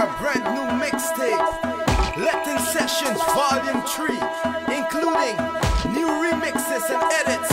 A brand new mixtape, Latin Sessions Volume 3, including new remixes and edits.